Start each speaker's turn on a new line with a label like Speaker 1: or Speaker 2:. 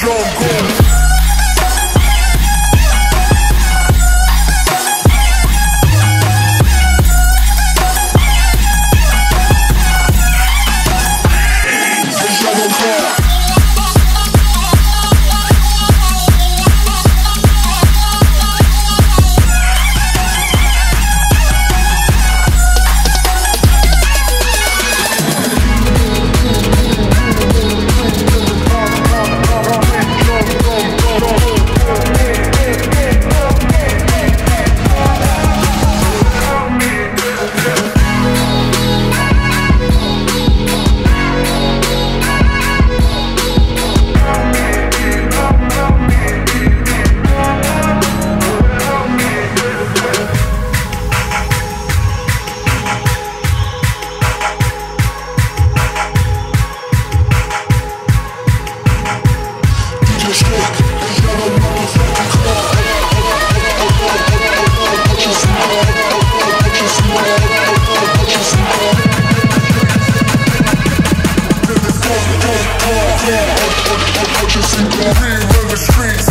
Speaker 1: drum Purchasing green in the streets